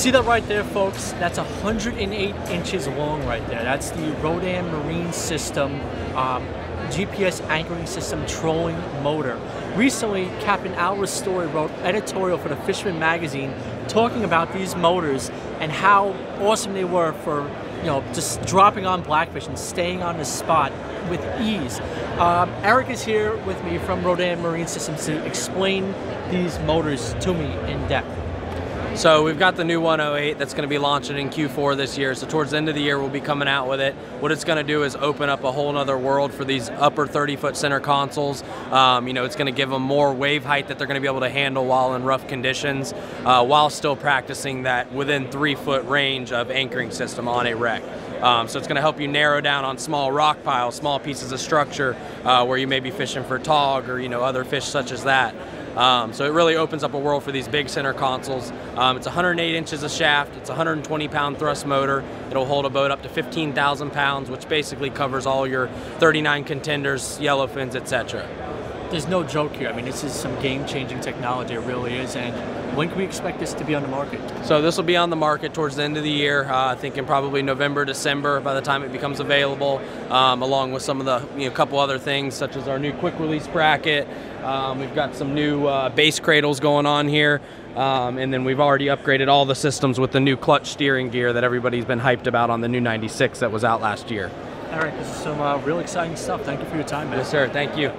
see that right there, folks? That's 108 inches long right there. That's the Rhodan Marine System um, GPS anchoring system trolling motor. Recently, Captain Al Ristori wrote editorial for the Fisherman magazine talking about these motors and how awesome they were for you know just dropping on blackfish and staying on the spot with ease. Um, Eric is here with me from Rhodan Marine Systems to explain these motors to me in depth. So we've got the new 108 that's going to be launching in Q4 this year. So towards the end of the year, we'll be coming out with it. What it's going to do is open up a whole other world for these upper 30 foot center consoles. Um, you know, it's going to give them more wave height that they're going to be able to handle while in rough conditions, uh, while still practicing that within three foot range of anchoring system on a wreck. Um, so it's going to help you narrow down on small rock piles, small pieces of structure uh, where you may be fishing for tog or you know other fish such as that. Um, so it really opens up a world for these big center consoles. Um, it's 108 inches of shaft. It's a 120 pound thrust motor. It'll hold a boat up to 15,000 pounds, which basically covers all your 39 contenders, yellowfins, etc. There's no joke here. I mean, this is some game-changing technology. It really is. And when can we expect this to be on the market? So this will be on the market towards the end of the year. Uh, I think in probably November, December, by the time it becomes available, um, along with some of the you know couple other things such as our new quick release bracket. Um, we've got some new uh, base cradles going on here. Um, and then we've already upgraded all the systems with the new clutch steering gear that everybody's been hyped about on the new 96 that was out last year. All right, this is some uh, real exciting stuff. Thank you for your time, man. Yes, sir. Thank you.